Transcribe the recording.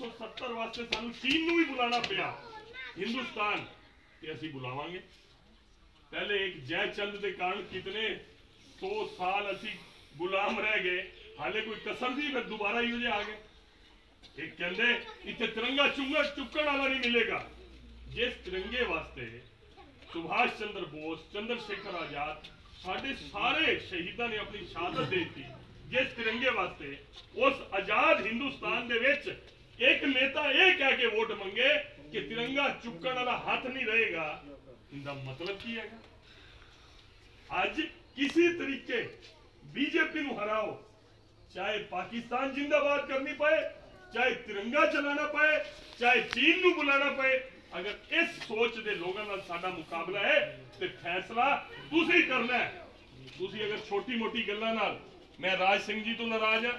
1970 ਵਾਸਤੇ ਸਾਨੂੰ ਚੀਨ ਨੂੰ ਵੀ ਬੁਲਾਣਾ ਪਿਆ। ਹਿੰਦੁਸਤਾਨ, ਤੇ ਅਸੀਂ ਬੁਲਾਵਾਂਗੇ। ਪਹਿਲੇ ਇੱਕ ਜੈ ਚੰਦ ਦੇ ਕਾਰਨ ਕਿਤਨੇ 100 ਸਾਲ ਅਸੀਂ ਗੁਲਾਮ ਰਹਿ ਗਏ। ਹਾਲੇ ਕੋਈ ਕਸਰ ਸੀ ਫਿਰ ਦੁਬਾਰਾ ਹੀ ਉਹਦੇ ਆ ਗਏ। ਇਹ ਕਹਿੰਦੇ, ਇੱਥੇ ਤਿਰੰਗਾ ਚੁੰਗਾ ਚੁੱਕਣ ਵਾਲਾ ਨਹੀਂ ਮਿਲੇਗਾ। ਜਿਸ ਤਿਰੰਗੇ ਵਾਸਤੇ ਸੁਭਾਸ਼ ਚੰਦਰ ਬੋਸ, ਚੰਦਰ ਸ਼ੇਖਰ ਆਜ਼ਾਦ ਸਾਡੇ ਸਾਰੇ ਸ਼ਹੀਦਾਂ ਨੇ ਆਪਣੀ ਸ਼ਹਾਦਤ ਦੇ ਦਿੱਤੀ। ਜਿਸ ਤਿਰੰਗੇ ਵਾਸਤੇ ਉਸ ਆਜ਼ਾਦ ਹਿੰਦੁਸਤਾਨ ਦੇ ਵਿੱਚ एक नेता ये कह के वोट मंगे कि तिरंगा चुपकन वाला हाथ नहीं रहेगा। इनका मतलब की है? आज किसी तरीके बीजेपी नु हराओ, चाहे पाकिस्तान जिंदाबाद करनी पाए, चाहे तिरंगा चलाना पाए, चाहे चीन नु बुलाना पाए, अगर इस सोच के लोगों का साडा मुकाबला है तो फैसला तुसी करना है। तुसी अगर छोटी मोटी गल्ला मैं राज सिंह जी तो नाराज़ हाँ